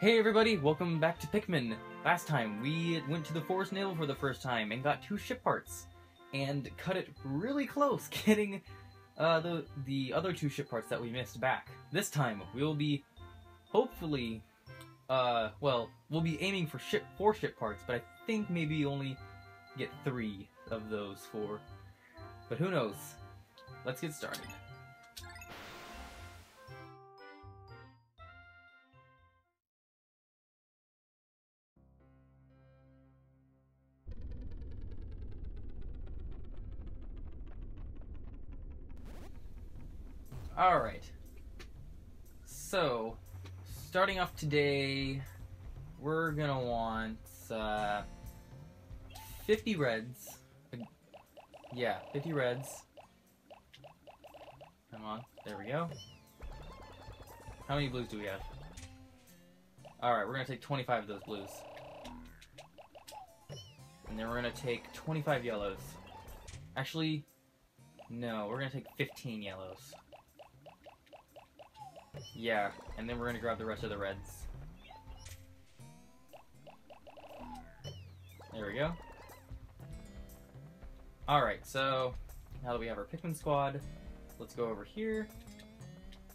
Hey everybody, welcome back to Pikmin. Last time we went to the Forest Navel for the first time and got two ship parts and cut it really close getting uh, the the other two ship parts that we missed back. This time we'll be hopefully uh well, we'll be aiming for ship four ship parts, but I think maybe only get three of those four. But who knows? Let's get started. Alright. So, starting off today, we're gonna want uh, 50 reds. Yeah, 50 reds. Come on, there we go. How many blues do we have? Alright, we're gonna take 25 of those blues. And then we're gonna take 25 yellows. Actually, no, we're gonna take 15 yellows. Yeah, and then we're gonna grab the rest of the reds. There we go. Alright, so now that we have our Pikmin squad, let's go over here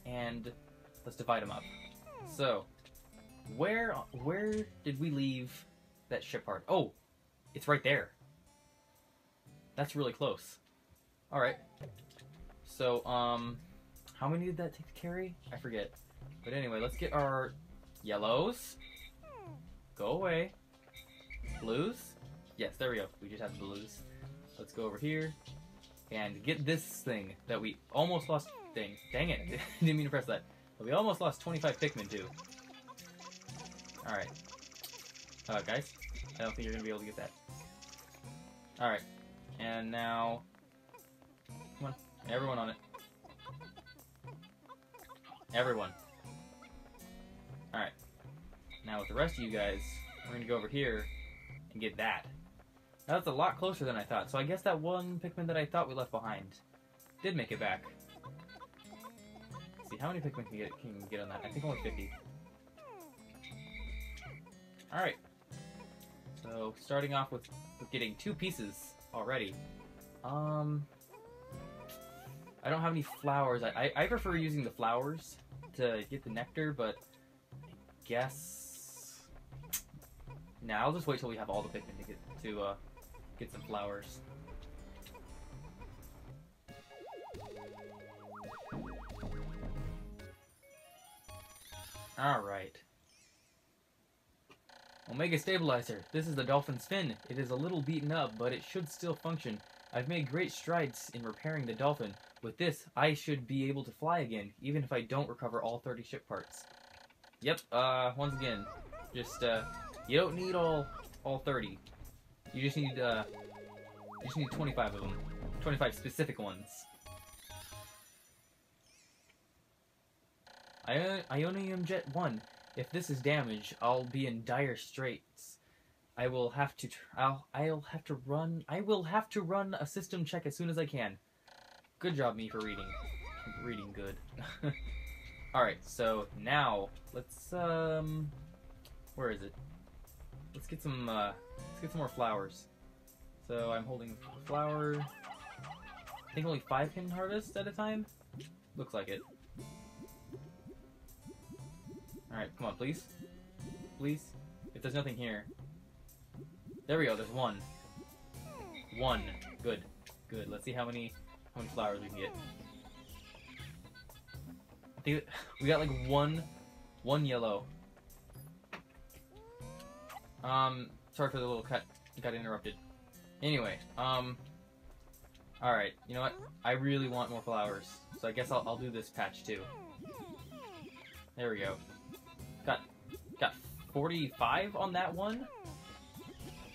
and let's divide them up. So, where where did we leave that ship part? Oh, it's right there. That's really close. Alright. So, um, how many did that take to carry? I forget. But anyway, let's get our yellows. Go away. Blues. Yes, there we go. We just have blues. Let's go over here and get this thing that we almost lost. Dang, dang it! Didn't mean to press that. But we almost lost 25 Pikmin too. All right, uh, guys. I don't think you're gonna be able to get that. All right, and now, come on, everyone on it. Everyone. Alright. Now with the rest of you guys, we're going to go over here and get that. Now That's a lot closer than I thought, so I guess that one Pikmin that I thought we left behind did make it back. Let's see, how many Pikmin can get, can get on that? I think only 50. Alright. So, starting off with, with getting two pieces already. Um, I don't have any flowers. I, I, I prefer using the flowers to get the nectar, but I guess... Nah, I'll just wait till we have all the Pikmin to get to uh, get some flowers. Alright. Omega Stabilizer. This is the Dolphin's fin. It is a little beaten up, but it should still function. I've made great strides in repairing the Dolphin. With this, I should be able to fly again, even if I don't recover all 30 ship parts. Yep, uh, once again, just, uh, you don't need all, all 30. You just need, uh, you just need 25 of them. 25 specific ones. I Ionium Jet 1. If this is damaged, I'll be in dire straits. I will have to. I'll. I'll have to run. I will have to run a system check as soon as I can. Good job, me, for reading. Reading good. All right. So now let's. Um. Where is it? Let's get some. Uh, let's get some more flowers. So I'm holding flower. I think only five can harvest at a time. Looks like it. Alright, come on, please. Please. If there's nothing here. There we go, there's one. One. Good. Good. Let's see how many how many flowers we can get. I think we got like one one yellow. Um sorry for the little cut got interrupted. Anyway, um Alright, you know what? I really want more flowers. So I guess I'll, I'll do this patch too. There we go. Got got 45 on that one.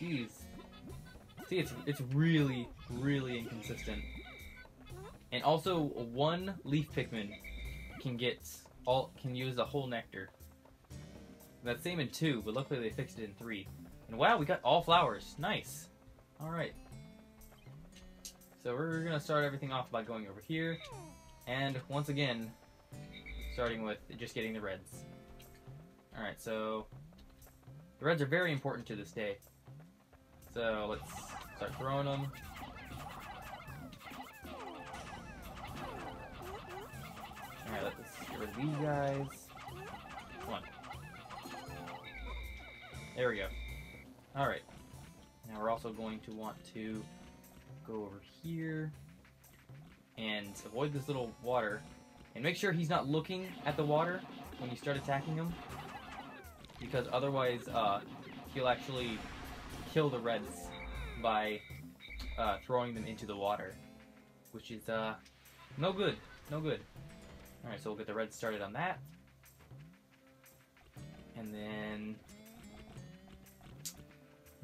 Jeez. See, it's it's really really inconsistent. And also, one leaf Pikmin can get all can use the whole nectar. That's same in two, but luckily they fixed it in three. And wow, we got all flowers. Nice. All right. So we're gonna start everything off by going over here, and once again, starting with just getting the reds. Alright, so the reds are very important to this day. So let's start throwing them. Alright, let's get rid of these guys. Come on. There we go. Alright. Now we're also going to want to go over here and avoid this little water. And make sure he's not looking at the water when you start attacking him. Because otherwise, uh, he'll actually kill the reds by uh, throwing them into the water. Which is, uh, no good. No good. Alright, so we'll get the reds started on that. And then...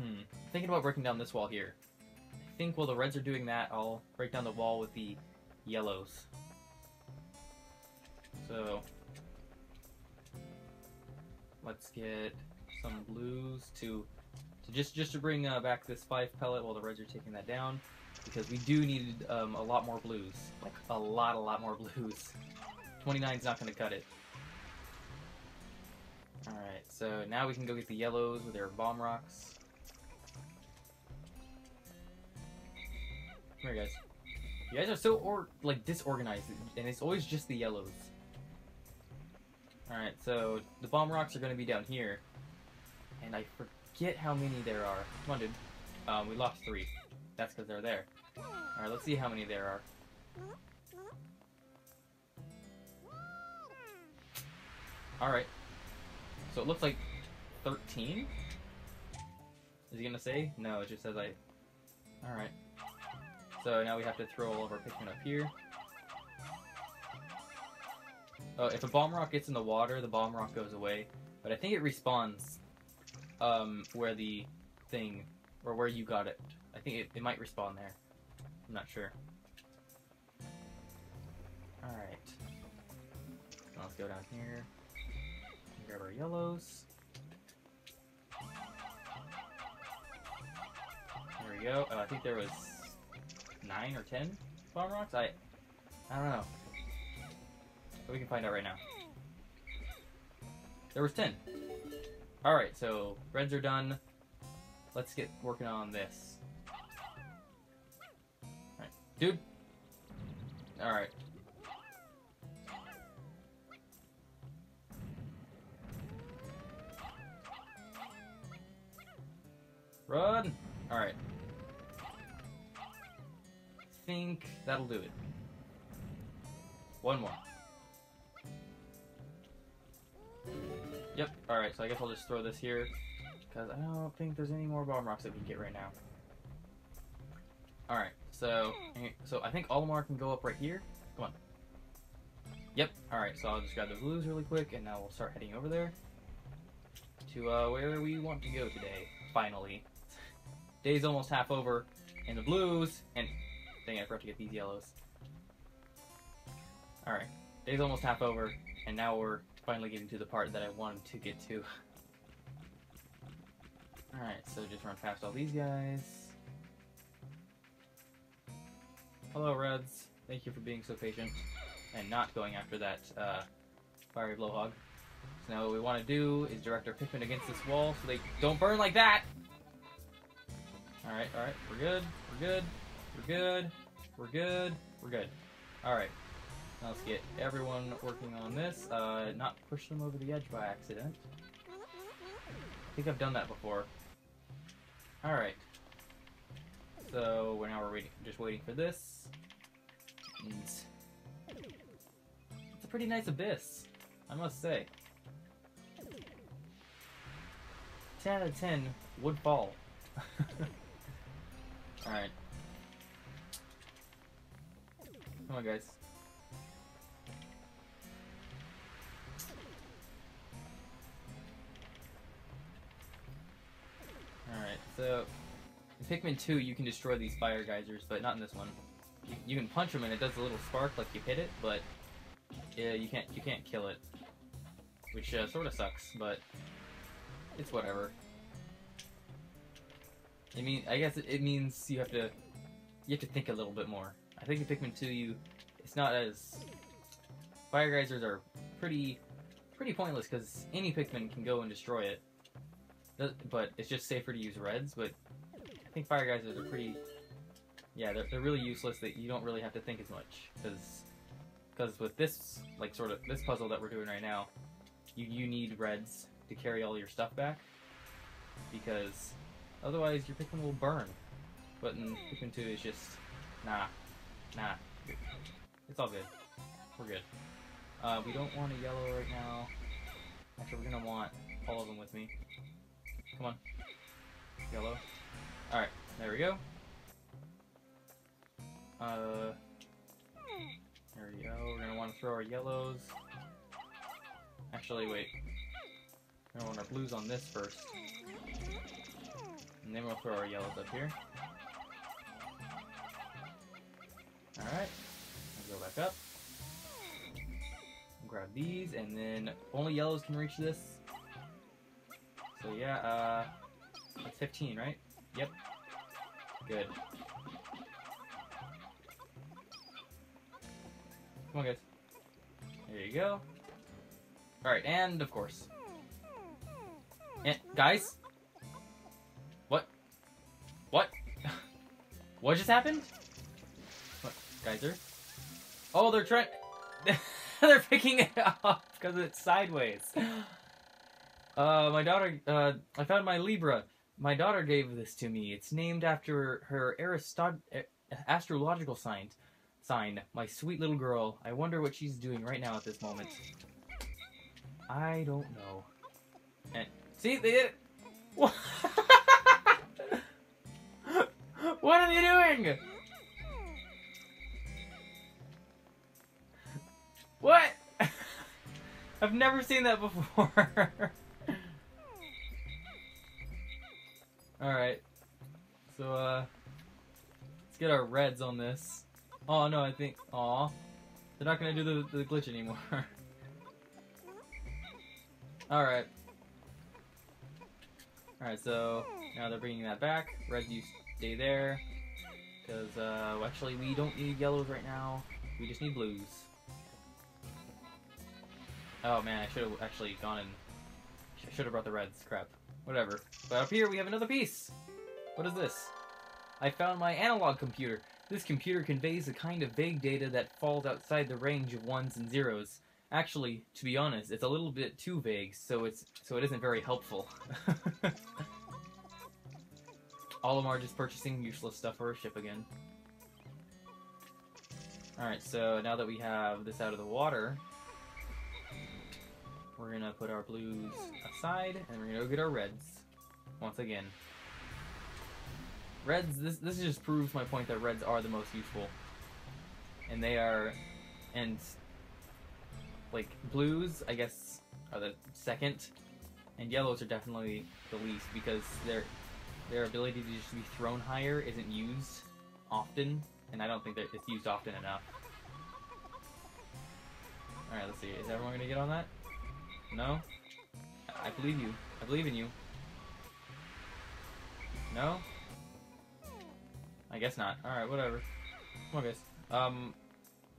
Hmm. Thinking about breaking down this wall here. I think while the reds are doing that, I'll break down the wall with the yellows. So... Let's get some blues to, to just just to bring uh, back this five pellet while the reds are taking that down, because we do need um, a lot more blues, like a lot, a lot more blues. 29's not going to cut it. Alright, so now we can go get the yellows with their bomb rocks. Come here, guys. You guys are so or like disorganized, and it's always just the yellows. Alright, so the bomb rocks are going to be down here. And I forget how many there are. Come on, dude. Um, we lost three. That's because they're there. Alright, let's see how many there are. Alright. So it looks like 13? Is he gonna say? No, it just says I... Alright. So now we have to throw all of our Pikmin up here. Oh, if a bomb rock gets in the water, the bomb rock goes away. But I think it respawns um, where the thing, or where you got it. I think it, it might respawn there. I'm not sure. Alright. Let's go down here. Grab our yellows. There we go. Oh, I think there was nine or ten bomb rocks. I, I don't know. But we can find out right now. There was 10. Alright, so reds are done. Let's get working on this. Alright. Dude! Alright. Run! Alright. think that'll do it. One more. Yep, alright, so I guess I'll just throw this here. Because I don't think there's any more bomb rocks that we can get right now. Alright, so so I think Olimar can go up right here. Come on. Yep, alright, so I'll just grab the blues really quick, and now we'll start heading over there. To uh, where we want to go today, finally. Day's almost half over, and the blues, and dang I forgot to get these yellows. Alright, day's almost half over, and now we're finally getting to the part that I wanted to get to. Alright, so just run past all these guys. Hello, Reds. Thank you for being so patient and not going after that uh, fiery blowhog. So now what we want to do is direct our Pikmin against this wall so they don't burn like that! Alright, alright, we're good, we're good, we're good, we're good, we're good. Alright, now let's get everyone working on this. Uh, not push them over the edge by accident. I think I've done that before. Alright. So, we're now we're waiting, just waiting for this. And it's a pretty nice abyss, I must say. 10 out of 10 would fall. Alright. Come on, guys. Alright, so in Pikmin 2 you can destroy these fire geysers, but not in this one. You, you can punch them and it does a little spark like you hit it, but yeah, you can't you can't kill it, which uh, sort of sucks, but it's whatever. I mean, I guess it, means you have to you have to think a little bit more. I think in Pikmin 2 you it's not as fire geysers are pretty pretty pointless because any Pikmin can go and destroy it. But it's just safer to use reds. But I think fire geysers are pretty. Yeah, they're, they're really useless. That you don't really have to think as much because because with this like sort of this puzzle that we're doing right now, you you need reds to carry all your stuff back because otherwise your Pikmin will burn. But in Pikmin 2 it's just nah, nah. It's all good. We're good. Uh, we don't want a yellow right now. Actually, we're gonna want all of them with me. Come on. Yellow. Alright, there we go. Uh, there we go. We're gonna want to throw our yellows. Actually, wait. We're gonna want our blues on this first. And then we'll throw our yellows up here. Alright. Go back up. Grab these, and then only yellows can reach this. So yeah, uh, that's 15, right? Yep. Good. Come on, guys. There you go. Alright, and of course. And, guys? What? What? just happened? What? Geyser? Oh, they're trying. they're picking it up because it's sideways. Uh, my daughter. Uh, I found my Libra. My daughter gave this to me. It's named after her Aristod- astrological sign. Sign. My sweet little girl. I wonder what she's doing right now at this moment. I don't know. And see, they did. It. What What? I've never seen that before. Alright. So, uh, let's get our reds on this. Oh, no, I think, aw. They're not gonna do the, the glitch anymore. Alright. Alright, so, now they're bringing that back. Reds, you stay there. Because, uh, actually, we don't need yellows right now. We just need blues. Oh man, I should have actually gone and I should have brought the reds. Crap. Whatever. But up here we have another piece. What is this? I found my analog computer. This computer conveys a kind of vague data that falls outside the range of ones and zeros. Actually, to be honest, it's a little bit too vague, so it's so it isn't very helpful. Olimar just purchasing useless stuff for a ship again. Alright, so now that we have this out of the water, we're gonna put our blues aside, and we're gonna go get our reds. Once again. Reds, this, this just proves my point that reds are the most useful. And they are, and, like, blues, I guess, are the second, and yellows are definitely the least, because their, their ability to just be thrown higher isn't used often, and I don't think that it's used often enough. Alright, let's see, is everyone gonna get on that? No? I believe you. I believe in you. No? I guess not. Alright, whatever. Come on, guys. Um,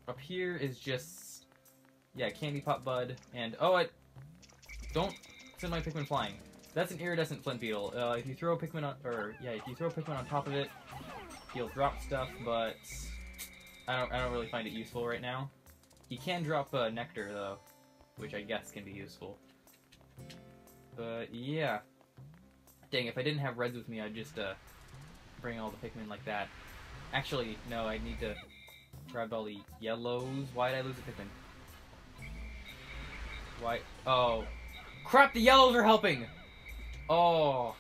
up here is just... Yeah, Candy Pop Bud, and... Oh, I... Don't send my Pikmin flying. That's an iridescent flint beetle. Uh, if you throw a Pikmin on... Or, yeah, if you throw a Pikmin on top of it, he'll drop stuff, but... I don't, I don't really find it useful right now. He can drop uh, Nectar, though which I guess can be useful. But yeah. Dang, if I didn't have reds with me, I'd just uh, bring all the Pikmin like that. Actually, no, I need to grab all the yellows. Why did I lose a Pikmin? Why? Oh. Crap, the yellows are helping! Oh.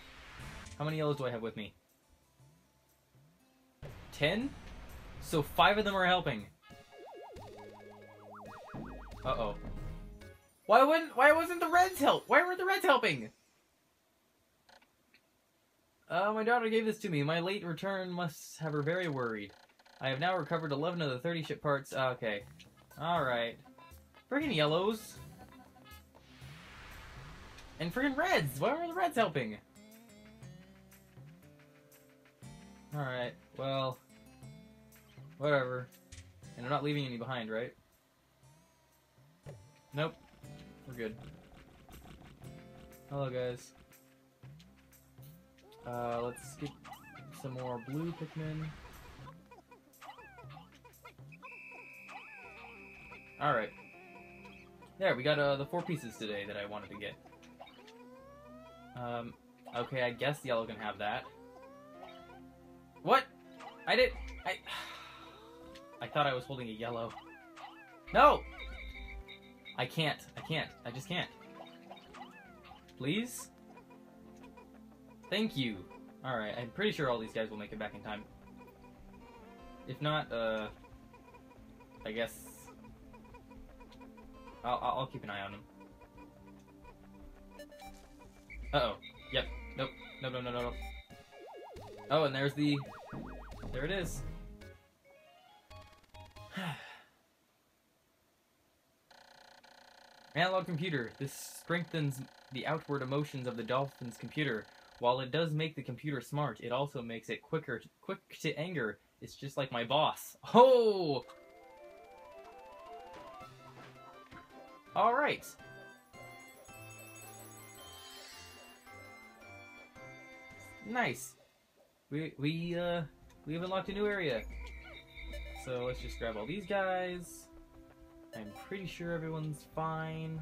How many yellows do I have with me? Ten? So five of them are helping. Uh-oh. Why wouldn't? Why wasn't the Reds help? Why weren't the Reds helping? Uh, my daughter gave this to me. My late return must have her very worried. I have now recovered 11 of the 30 ship parts. Okay. Alright. Friggin' yellows. And friggin' reds! Why were the reds helping? Alright, well... Whatever. And I'm not leaving any behind, right? Nope. We're good. Hello, guys. Uh, let's get some more blue Pikmin. Alright. There, we got uh, the four pieces today that I wanted to get. Um, okay, I guess yellow can have that. What? I did- I- I thought I was holding a yellow. No! I can't. I can't. I just can't. Please? Thank you. Alright, I'm pretty sure all these guys will make it back in time. If not, uh... I guess... I'll, I'll keep an eye on them. Uh-oh. Yep. Nope. No, no, no, no, no. Oh, and there's the... There it is. Analog computer. This strengthens the outward emotions of the dolphin's computer. While it does make the computer smart, it also makes it quicker, quick to anger. It's just like my boss. Oh! All Nice. We we uh we have unlocked a new area. So let's just grab all these guys. I'm pretty sure everyone's fine.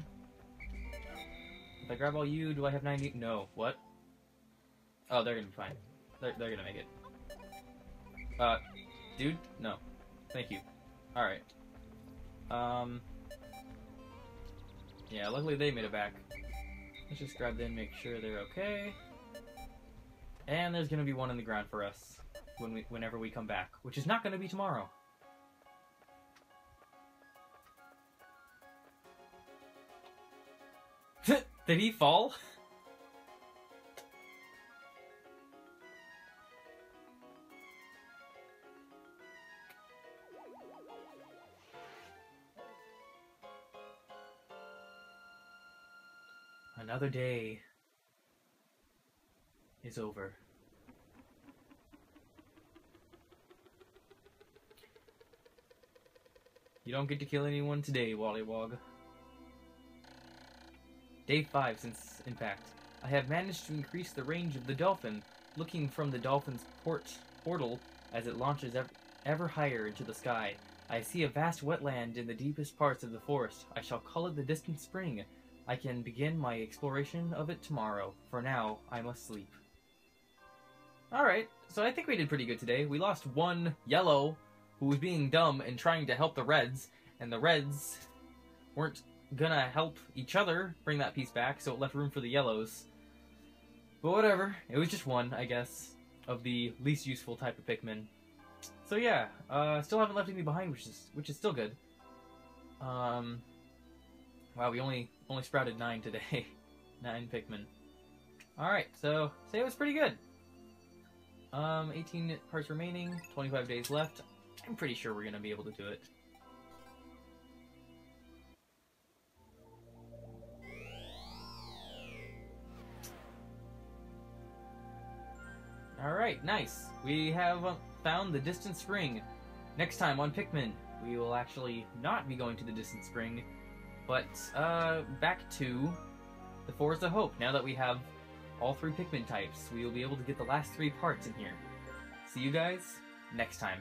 If I grab all you, do I have 90? No. What? Oh, they're gonna be fine. They're, they're gonna make it. Uh, dude? No. Thank you. Alright. Um... Yeah, luckily they made it back. Let's just grab them, make sure they're okay. And there's gonna be one in the ground for us when we, whenever we come back, which is not gonna be tomorrow. Did he fall? Another day is over. You don't get to kill anyone today, Wollywog. Day 5 since impact. I have managed to increase the range of the dolphin, looking from the dolphin's port portal as it launches ev ever higher into the sky. I see a vast wetland in the deepest parts of the forest. I shall call it the distant spring. I can begin my exploration of it tomorrow. For now, I must sleep. Alright, so I think we did pretty good today. We lost one yellow who was being dumb and trying to help the reds, and the reds weren't gonna help each other bring that piece back, so it left room for the yellows. But whatever, it was just one, I guess, of the least useful type of Pikmin. So yeah, uh, still haven't left any behind, which is which is still good. Um, wow, we only only sprouted nine today, nine Pikmin. All right, so say it was pretty good. Um, 18 parts remaining, 25 days left. I'm pretty sure we're gonna be able to do it. Alright, nice. We have found the distant spring. Next time on Pikmin, we will actually not be going to the distant spring, but uh, back to the Forest of Hope. Now that we have all three Pikmin types, we will be able to get the last three parts in here. See you guys next time.